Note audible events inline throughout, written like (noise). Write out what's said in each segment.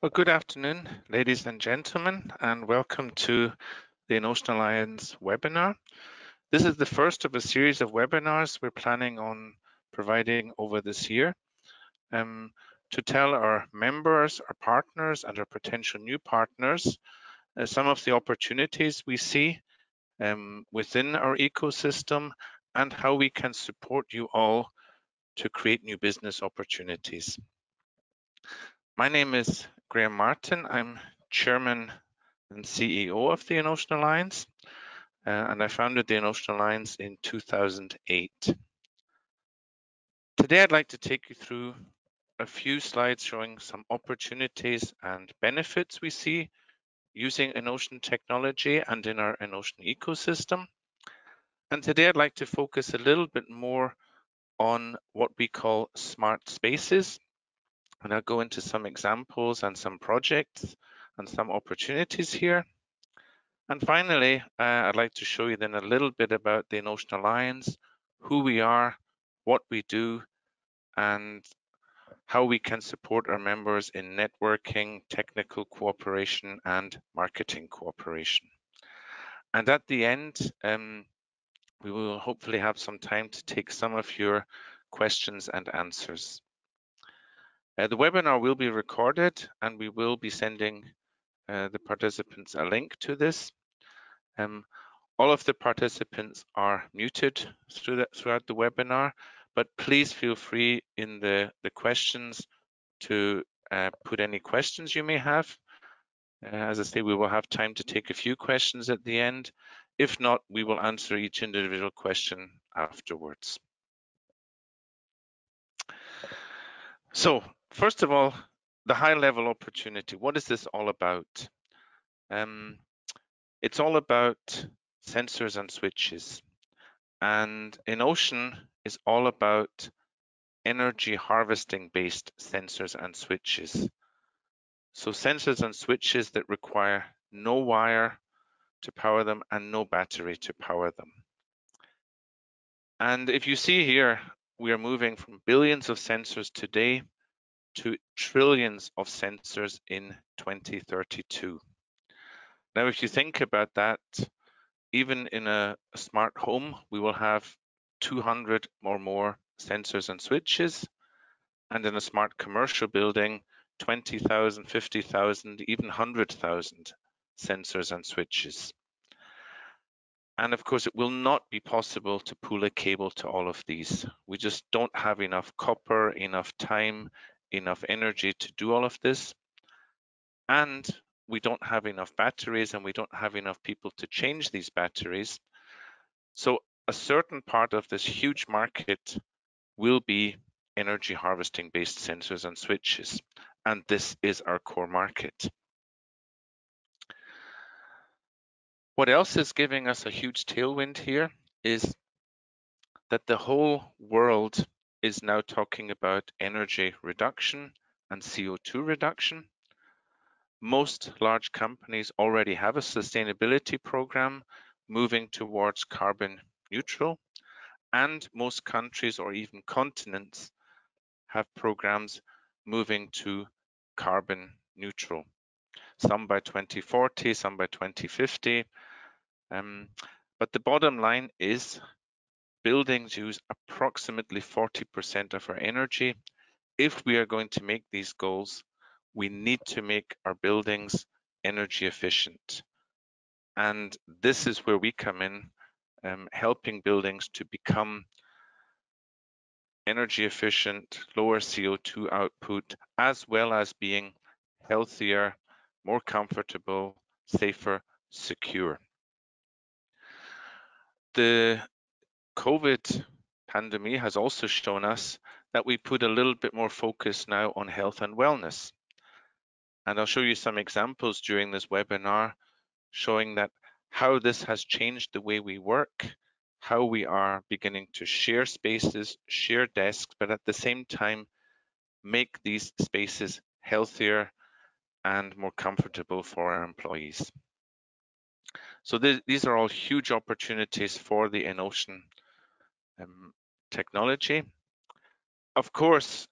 Well, good afternoon, ladies and gentlemen, and welcome to the EnOcean Alliance webinar. This is the first of a series of webinars we're planning on providing over this year um, to tell our members, our partners, and our potential new partners uh, some of the opportunities we see um, within our ecosystem and how we can support you all to create new business opportunities. My name is Graham Martin. I'm Chairman and CEO of the EnOcean Alliance, uh, and I founded the EnOcean Alliance in 2008. Today, I'd like to take you through a few slides showing some opportunities and benefits we see using EnOcean technology and in our EnOcean ecosystem. And today, I'd like to focus a little bit more on what we call smart spaces and I'll go into some examples and some projects and some opportunities here. And finally, uh, I'd like to show you then a little bit about the EnOcean Alliance, who we are, what we do, and how we can support our members in networking, technical cooperation, and marketing cooperation. And at the end, um, we will hopefully have some time to take some of your questions and answers. Uh, the webinar will be recorded and we will be sending uh, the participants a link to this. Um, all of the participants are muted through the, throughout the webinar, but please feel free in the, the questions to uh, put any questions you may have. Uh, as I say, we will have time to take a few questions at the end. If not, we will answer each individual question afterwards. So first of all, the high level opportunity. What is this all about? Um, it's all about sensors and switches. And EnOcean is all about energy harvesting based sensors and switches. So sensors and switches that require no wire to power them and no battery to power them. And if you see here, we are moving from billions of sensors today to trillions of sensors in 2032. Now, if you think about that, even in a, smart home, we will have 200 or more sensors and switches. And in a smart commercial building, 20,000, 50,000, even 100,000 sensors and switches. And of course, it will not be possible to pull a cable to all of these. We just don't have enough copper, enough time, enough energy to do all of this. And we don't have enough batteries and we don't have enough people to change these batteries. So a certain part of this huge market will be energy harvesting based sensors and switches. And this is our core market. What else is giving us a huge tailwind here is that the whole world is now talking about energy reduction and CO2 reduction. Most large companies already have a sustainability program moving towards carbon neutral, and most countries or even continents have programs moving to carbon neutral. Some by 2040, some by 2050. Um, but the bottom line is buildings use approximately 40% of our energy. If we are going to make these goals, we need to make our buildings energy efficient. And this is where we come in, um, helping buildings to become energy efficient, lower CO2 output, as well as being healthier, more comfortable, safer, secure. The COVID pandemic has also shown us that we put a little bit more focus now on health and wellness. And I'll show you some examples during this webinar showing that how this has changed the way we work, how we are beginning to share spaces, share desks, but at the same time, make these spaces healthier and more comfortable for our employees. So th these are all huge opportunities for the EnOcean um, technology. Of course,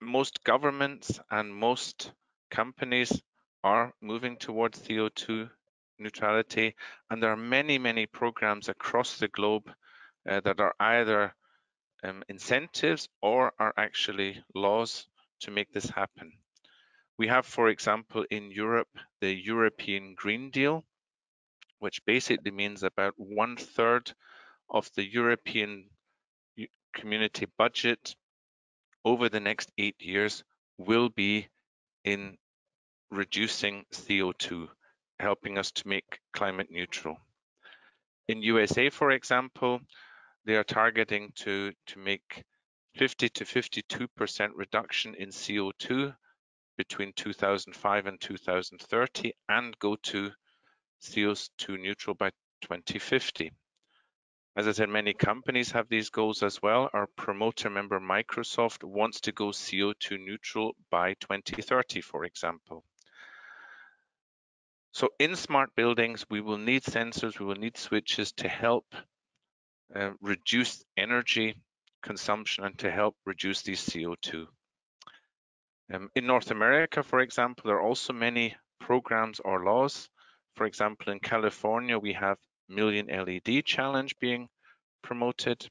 most governments and most companies are moving towards CO2 neutrality, and there are many, many programs across the globe uh, that are either um, incentives or are actually laws to make this happen. We have, for example, in Europe, the European Green Deal, which basically means about one third of the European community budget over the next eight years will be in reducing CO2, helping us to make climate neutral. In USA, for example, they are targeting to, to make 50 to 52% reduction in CO2 between 2005 and 2030 and go to CO2 neutral by 2050. As I said, many companies have these goals as well. Our promoter member Microsoft wants to go CO2 neutral by 2030, for example. So in smart buildings, we will need sensors, we will need switches to help uh, reduce energy consumption and to help reduce these CO2. Um, in North America, for example, there are also many programs or laws. For example, in California, we have Million LED Challenge being promoted,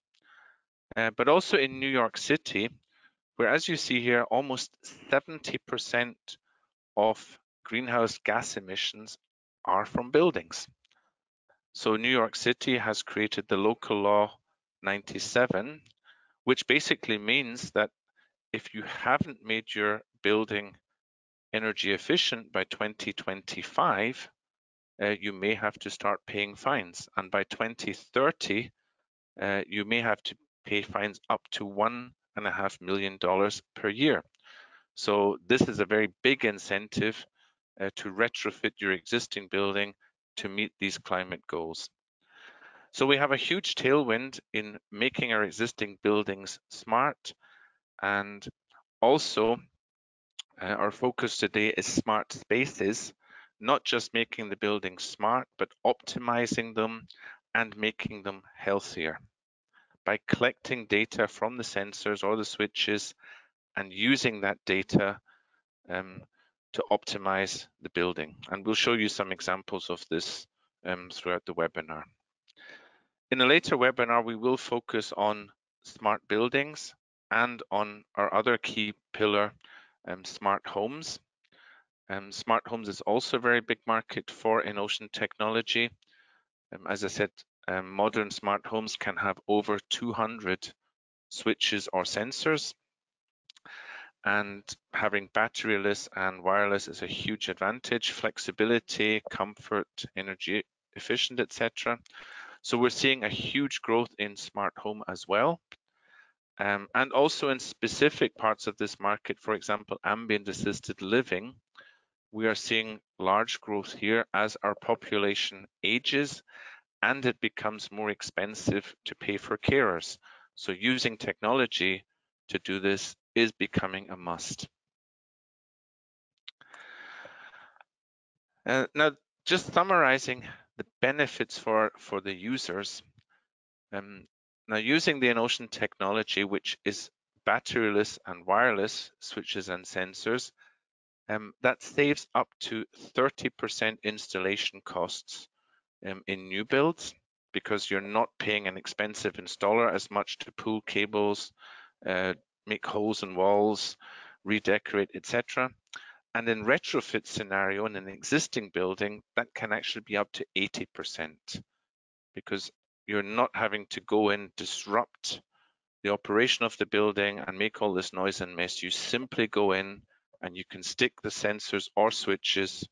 uh, but also in New York City, where as you see here, almost 70% of greenhouse gas emissions are from buildings. So New York City has created the local law 97, which basically means that if you haven't made your building energy efficient by 2025, uh, you may have to start paying fines. And by 2030, uh, you may have to pay fines up to one and a half million dollars per year. So this is a very big incentive uh, to retrofit your existing building to meet these climate goals. So we have a huge tailwind in making our existing buildings smart and also uh, our focus today is smart spaces not just making the buildings smart, but optimizing them and making them healthier by collecting data from the sensors or the switches and using that data um, to optimize the building. And we'll show you some examples of this um, throughout the webinar. In a later webinar, we will focus on smart buildings and on our other key pillar, um, smart homes. Um, smart homes is also a very big market for EnOcean technology. Um, as I said, um, modern smart homes can have over 200 switches or sensors. And having batteryless and wireless is a huge advantage, flexibility, comfort, energy efficient, etc. So we're seeing a huge growth in smart home as well. Um, and also in specific parts of this market, for example, ambient assisted living, we are seeing large growth here as our population ages and it becomes more expensive to pay for carers. So using technology to do this is becoming a must. Uh, now, just summarizing the benefits for, for the users. Um, now, using the EnOcean technology, which is batteryless and wireless switches and sensors, um, that saves up to 30% installation costs um, in new builds because you're not paying an expensive installer as much to pull cables, uh, make holes in walls, redecorate, etc. And in retrofit scenario in an existing building, that can actually be up to 80% because you're not having to go in, disrupt the operation of the building and make all this noise and mess. You simply go in, and you can stick the sensors or switches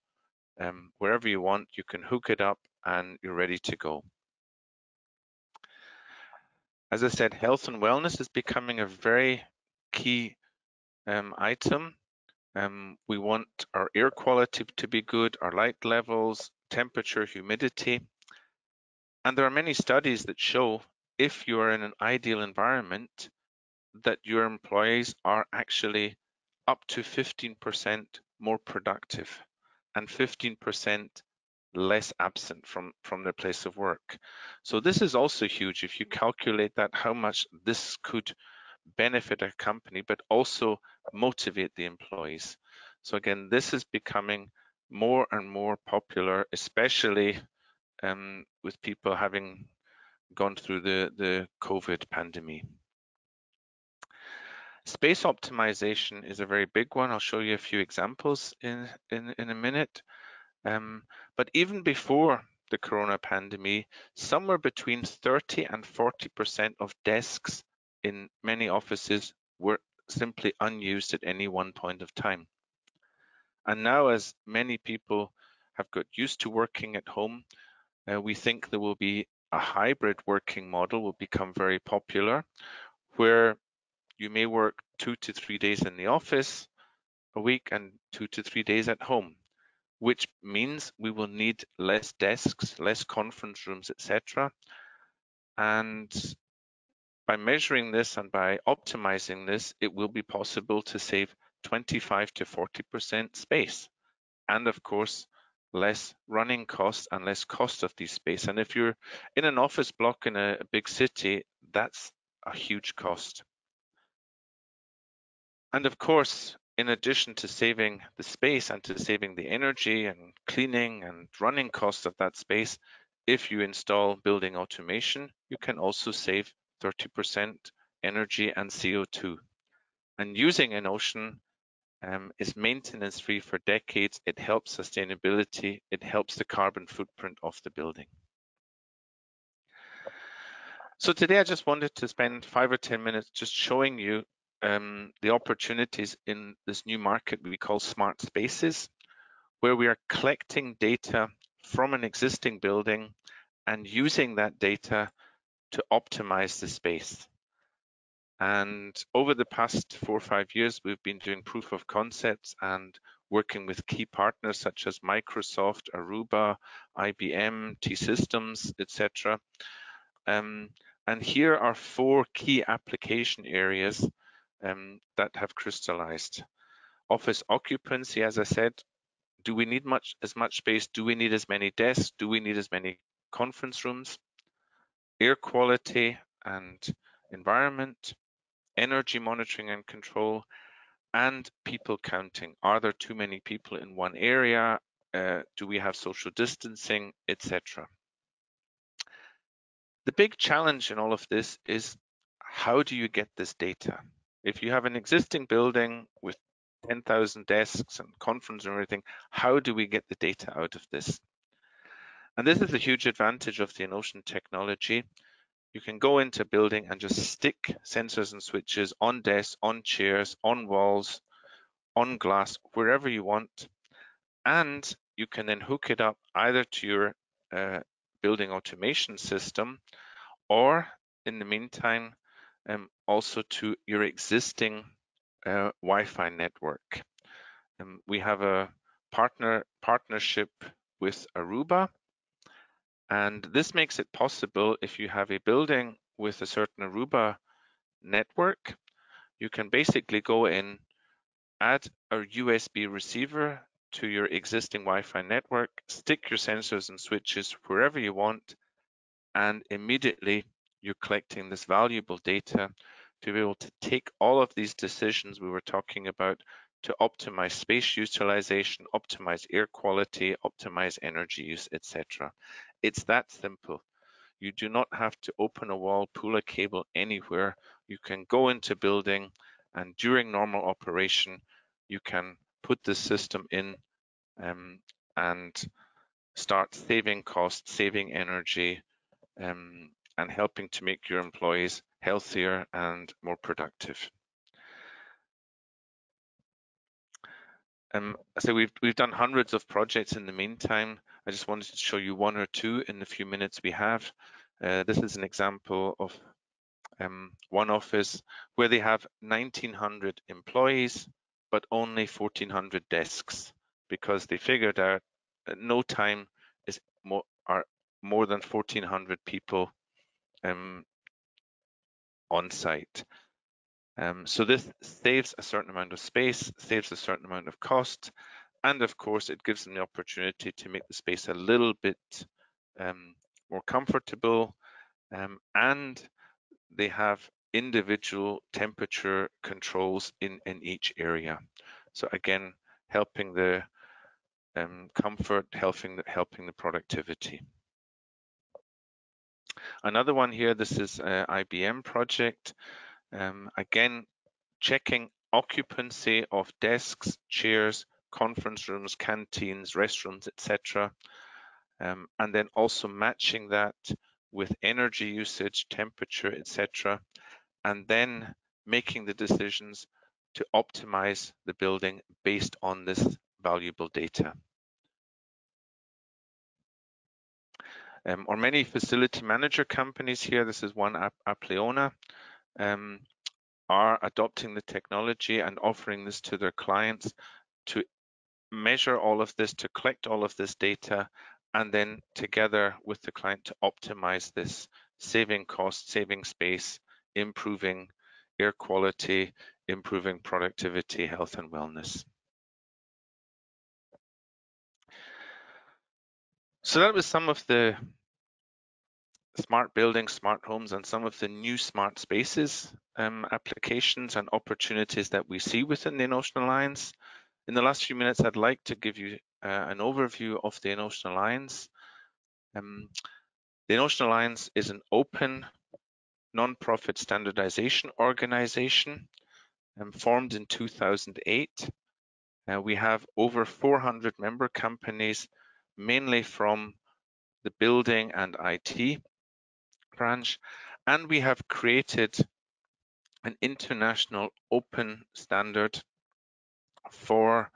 um, wherever you want. You can hook it up and you're ready to go. As I said, health and wellness is becoming a very key um, item. Um, we want our air quality to be good, our light levels, temperature, humidity. And there are many studies that show if you are in an ideal environment, that your employees are actually up to 15% more productive and 15% less absent from, from their place of work. So this is also huge. If you calculate that, how much this could benefit a company, but also motivate the employees. So again, this is becoming more and more popular, especially um, with people having gone through the, the COVID pandemic. Space optimization is a very big one. I'll show you a few examples in, in, in a minute. Um, but even before the corona pandemic, somewhere between 30 and 40% of desks in many offices were simply unused at any one point of time. And now as many people have got used to working at home, uh, we think there will be a hybrid working model will become very popular, where you may work two to three days in the office a week and two to three days at home, which means we will need less desks, less conference rooms, etc. And by measuring this and by optimizing this, it will be possible to save 25 to 40% space. And of course, less running costs and less cost of these space. And if you're in an office block in a, a big city, that's a huge cost. And of course, in addition to saving the space and to saving the energy and cleaning and running costs of that space, if you install building automation, you can also save 30% energy and CO2. And using EnOcean um, is maintenance free for decades. It helps sustainability. It helps the carbon footprint of the building. So today I just wanted to spend five or 10 minutes just showing you um, the opportunities in this new market we call smart spaces, where we are collecting data from an existing building and using that data to optimize the space. And over the past four or five years, we've been doing proof of concepts and working with key partners such as Microsoft, Aruba, IBM, T-Systems, etc. Um, and here are four key application areas um, that have crystallized. Office occupancy, as I said, do we need much as much space? Do we need as many desks? Do we need as many conference rooms? Air quality and environment, energy monitoring and control, and people counting. Are there too many people in one area? Uh, do we have social distancing, etc. The big challenge in all of this is how do you get this data? If you have an existing building with 10,000 desks and conference and everything, how do we get the data out of this? And this is a huge advantage of the EnOcean technology you can go into a building and just stick sensors and switches on desks, on chairs, on walls, on glass, wherever you want. And you can then hook it up either to your uh, building automation system or in the meantime, um, also to your existing uh, Wi-Fi network. Um, we have a partner partnership with Aruba and this makes it possible if you have a building with a certain Aruba network, you can basically go in, add a USB receiver to your existing Wi-Fi network, stick your sensors and switches wherever you want, and immediately you're collecting this valuable data to be able to take all of these decisions we were talking about to optimize space utilization, optimize air quality, optimize energy use, etc. It's that simple. You do not have to open a wall, pull a cable anywhere. You can go into building and during normal operation, you can put the system in um, and start saving costs, saving energy, um, and helping to make your employees healthier and more productive. Um, so we've we've done hundreds of projects in the meantime. I just wanted to show you one or two in the few minutes we have. Uh, this is an example of um, one office where they have 1900 employees, but only 1400 desks because they figured out no time is more are more than 1400 people um, on site. Um, so this saves a certain amount of space, saves a certain amount of cost, and of course, it gives them the opportunity to make the space a little bit um, more comfortable. Um, and they have individual temperature controls in, in each area. So again, helping the um, comfort, helping the, helping the productivity. Another one here, this is a IBM project. Um, again, checking occupancy of desks, chairs, conference rooms, canteens, restrooms, etc. Um, and then also matching that with energy usage, temperature, etc. And then making the decisions to optimize the building based on this valuable data. Um, or many facility manager companies here, this is one Apleona, um, are adopting the technology and offering this to their clients to measure all of this, to collect all of this data, and then together with the client to optimize this, saving cost, saving space, improving air quality, improving productivity, health and wellness. So that was some of the smart buildings, smart homes, and some of the new smart spaces um, applications and opportunities that we see within the EnOcean Alliance. In the last few minutes, I'd like to give you uh, an overview of the EnOcean Alliance. Um, the EnOcean Alliance is an open, non-profit standardization organization um, formed in 2008. Uh, we have over 400 member companies, mainly from the building and IT branch, and we have created an international open standard for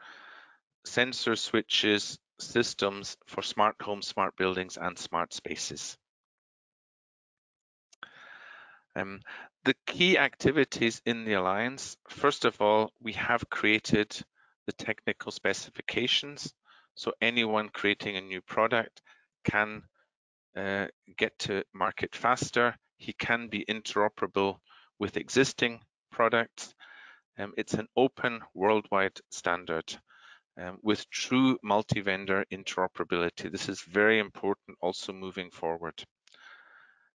sensor switches systems for smart homes, smart buildings, and smart spaces. Um, the key activities in the Alliance, first of all, we have created the technical specifications. So anyone creating a new product can uh, get to market faster. He can be interoperable with existing products. Um, it's an open worldwide standard um, with true multi-vendor interoperability. This is very important also moving forward.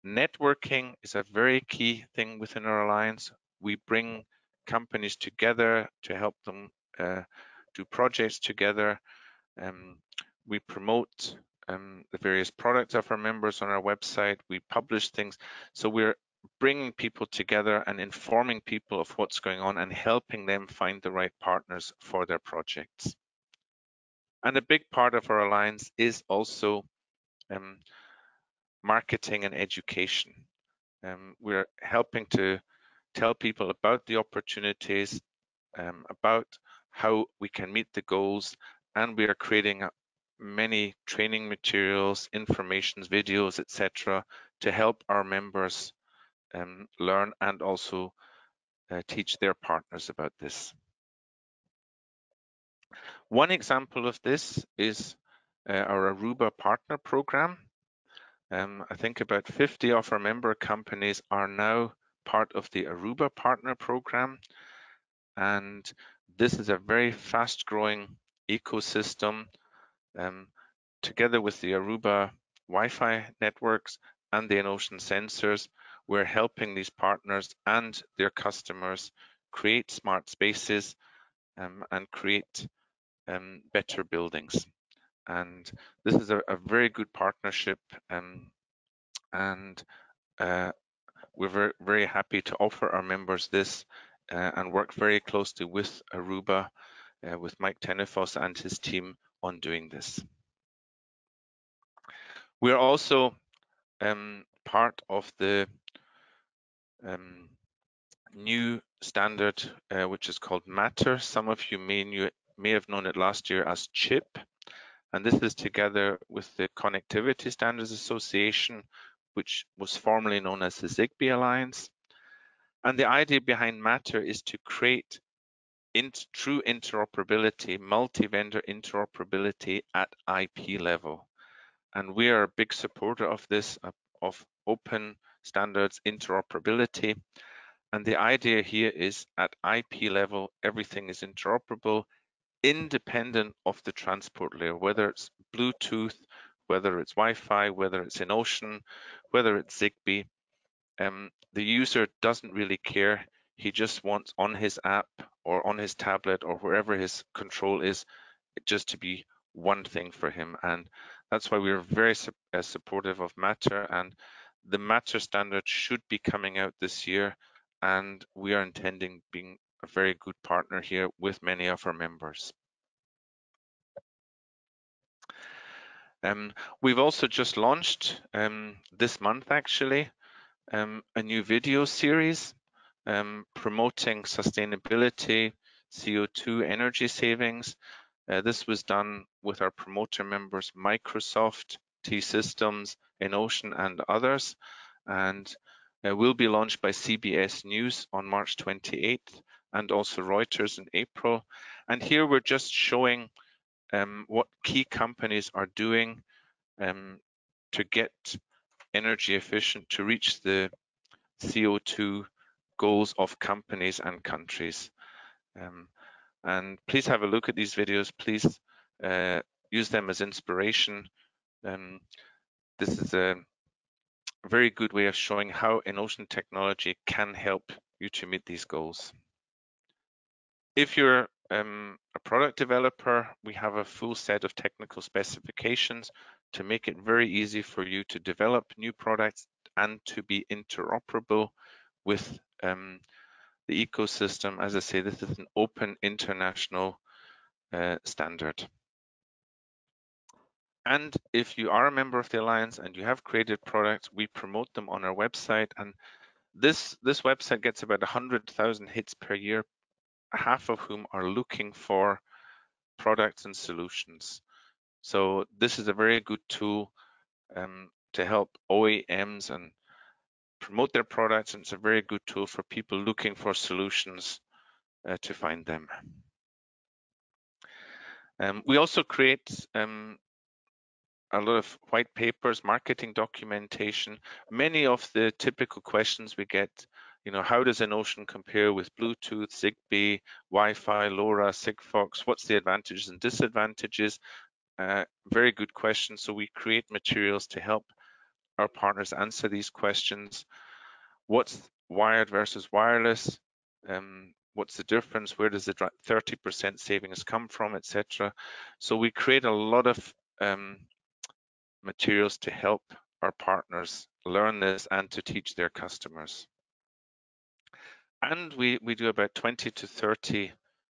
Networking is a very key thing within our alliance. We bring companies together to help them uh, do projects together. Um, we promote um, the various products of our members on our website. We publish things. So we're bringing people together and informing people of what's going on and helping them find the right partners for their projects. And a big part of our alliance is also um, marketing and education. Um, we're helping to tell people about the opportunities, um, about how we can meet the goals, and we are creating many training materials, informations, videos, etc., to help our members um, learn and also uh, teach their partners about this. One example of this is uh, our Aruba partner program. Um, I think about 50 of our member companies are now part of the Aruba partner program. And this is a very fast growing ecosystem um, together with the Aruba Wi-Fi networks and the EnOcean sensors, we're helping these partners and their customers create smart spaces um, and create um, better buildings. And this is a, a very good partnership um, and uh, we're very, very happy to offer our members this uh, and work very closely with Aruba, uh, with Mike Tenefos and his team on doing this. We're also um, part of the um, new standard, uh, which is called Matter. Some of you may, knew, may have known it last year as CHIP. And this is together with the Connectivity Standards Association, which was formerly known as the Zigbee Alliance. And the idea behind Matter is to create true interoperability, multi-vendor interoperability at IP level. And we are a big supporter of this, of open standards interoperability. And the idea here is at IP level, everything is interoperable, independent of the transport layer, whether it's Bluetooth, whether it's Wi-Fi, whether it's EnOcean, whether it's Zigbee. um, the user doesn't really care. He just wants on his app or on his tablet or wherever his control is, just to be one thing for him. And that's why we're very su uh, supportive of Matter and the Matter standard should be coming out this year. And we are intending being a very good partner here with many of our members. Um, we've also just launched um, this month actually um, a new video series um, promoting sustainability, CO2 energy savings. Uh, this was done with our promoter members, Microsoft, T-Systems, EnOcean and others, and uh, will be launched by CBS News on March 28th and also Reuters in April. And here we're just showing um, what key companies are doing um, to get energy efficient to reach the CO2 goals of companies and countries. Um, and please have a look at these videos. Please uh, use them as inspiration. Um, this is a very good way of showing how EnOcean technology can help you to meet these goals. If you're um, a product developer, we have a full set of technical specifications to make it very easy for you to develop new products and to be interoperable with um, the ecosystem. As I say, this is an open international uh, standard. And if you are a member of the Alliance and you have created products, we promote them on our website. And this, this website gets about 100,000 hits per year, half of whom are looking for products and solutions. So this is a very good tool um, to help OEMs and promote their products. And it's a very good tool for people looking for solutions uh, to find them. Um, we also create um, a lot of white papers, marketing documentation. Many of the typical questions we get, you know, how does EnOcean compare with Bluetooth, Zigbee, Wi-Fi, LoRa, Sigfox? What's the advantages and disadvantages? Uh, very good question. So we create materials to help our partners answer these questions. What's wired versus wireless? Um, what's the difference? Where does the 30% savings come from, etc. So we create a lot of um, materials to help our partners learn this and to teach their customers. And we, we do about 20 to 30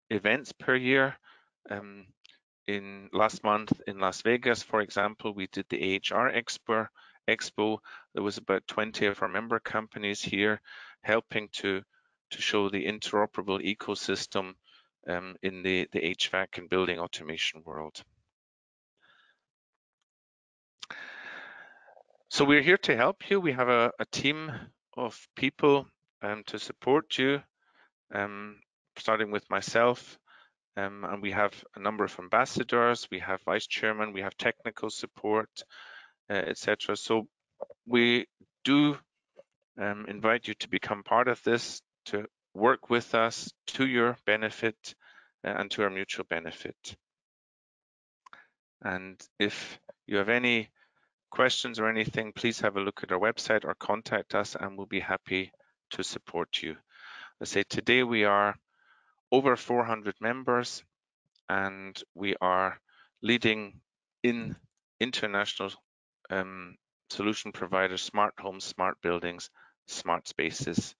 events per year. Um, in last month in Las Vegas, for example, we did the AHR Expo. Expo. There was about 20 of our member companies here helping to to show the interoperable ecosystem um, in the, the HVAC and building automation world. So we're here to help you. We have a, a team of people um, to support you, um, starting with myself, um, and we have a number of ambassadors, we have vice chairman, we have technical support, etc. So we do um, invite you to become part of this, to work with us to your benefit uh, and to our mutual benefit. And if you have any questions or anything, please have a look at our website or contact us and we'll be happy to support you. I say today we are over 400 members and we are leading in international um, solution providers, smart homes, smart buildings, smart spaces.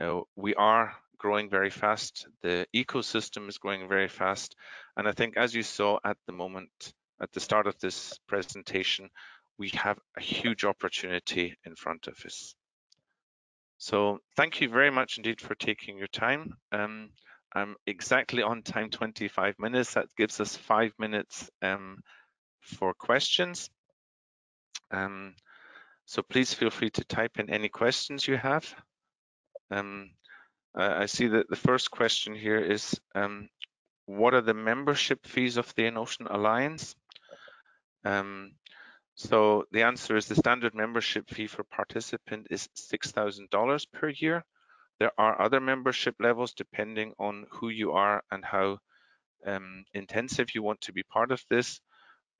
Uh, we are growing very fast. The ecosystem is growing very fast. And I think as you saw at the moment, at the start of this presentation, we have a huge opportunity in front of us. So thank you very much indeed for taking your time. Um, I'm exactly on time, 25 minutes. That gives us five minutes um, for questions. Um, so please feel free to type in any questions you have. Um, I see that the first question here is, um, what are the membership fees of the EnOcean Alliance? Um, so the answer is the standard membership fee for participant is $6,000 per year. There are other membership levels depending on who you are and how um, intensive you want to be part of this.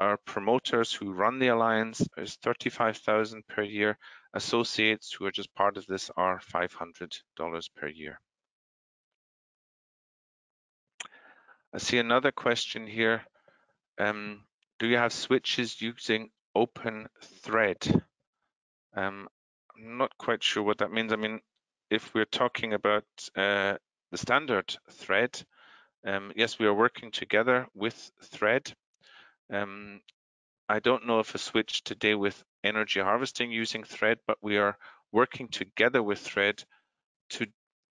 Our promoters who run the alliance is 35,000 per year. Associates who are just part of this are $500 per year. I see another question here. Um, do you have switches using open thread? Um, I'm not quite sure what that means. I mean, if we're talking about uh, the standard thread, um, yes, we are working together with thread. Um, I don't know if a switch today with energy harvesting using thread, but we are working together with thread to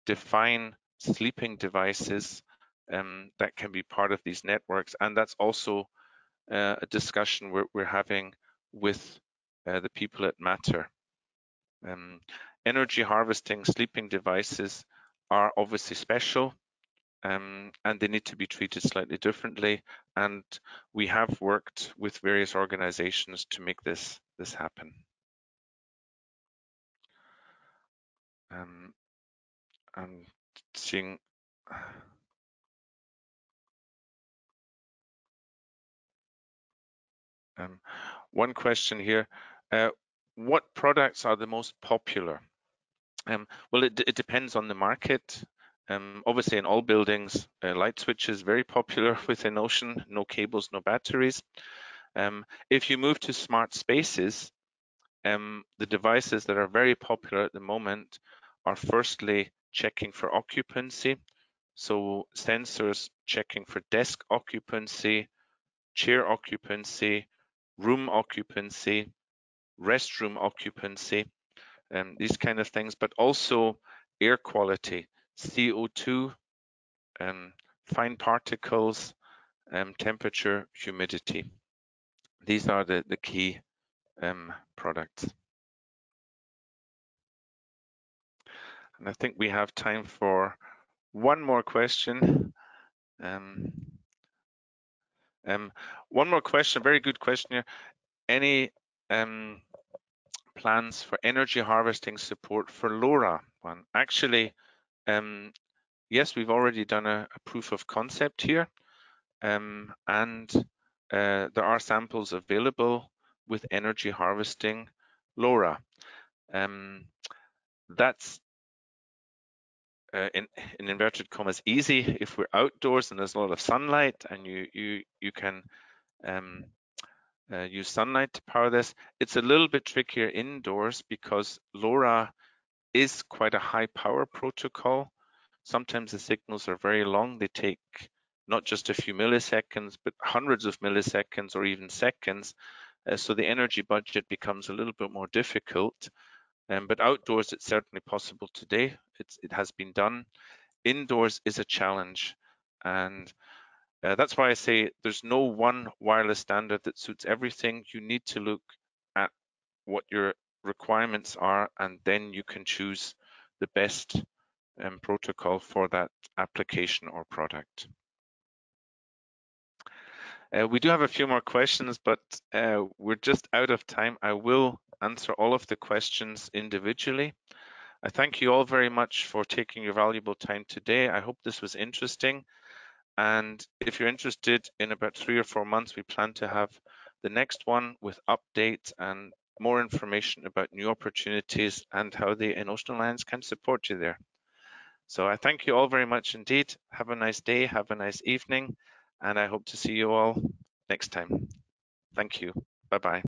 define sleeping devices um, that can be part of these networks. And that's also uh, a discussion we're, we're having with uh, the people at Matter. Um, energy harvesting sleeping devices are obviously special um, and they need to be treated slightly differently. And we have worked with various organizations to make this, this happen. Um, I'm seeing (sighs) um, one question here. Uh, what products are the most popular? Um, well, it, it, depends on the market. Um, obviously, in all buildings, uh, light switch is very popular (laughs) within EnOcean, no cables, no batteries. Um, if you move to smart spaces, um, the devices that are very popular at the moment are firstly checking for occupancy. So sensors checking for desk occupancy, chair occupancy, room occupancy, restroom occupancy, um, these kind of things, but also air quality, CO2, um, fine particles, um, temperature, humidity. These are the, the key um, products. And I think we have time for one more question. Um, um, one more question, very good question here. Any um, plans for energy harvesting support for LoRa one. Actually, um, yes, we've already done a, a, proof of concept here, um, and uh, there are samples available with energy harvesting LoRa. Um, that's uh, in, in, inverted commas easy if we're outdoors and there's a lot of sunlight and you you you can um, uh, use sunlight to power this. It's a little bit trickier indoors because LoRa is quite a high power protocol. Sometimes the signals are very long. They take not just a few milliseconds, but hundreds of milliseconds or even seconds. Uh, so the energy budget becomes a little bit more difficult. Um, but outdoors, it's certainly possible today. It's, it has been done. Indoors is a challenge. And uh, that's why I say there's no one wireless standard that suits everything. You need to look at what your requirements are, and then you can choose the best um, protocol for that application or product. Uh, we do have a few more questions, but uh, we're just out of time. I will answer all of the questions individually. I thank you all very much for taking your valuable time today. I hope this was interesting. And if you're interested, in about three or four months, we plan to have the next one with updates and more information about new opportunities and how the EnOcean Alliance can support you there. So I thank you all very much indeed. Have a nice day, have a nice evening, and I hope to see you all next time. Thank you. Bye-bye.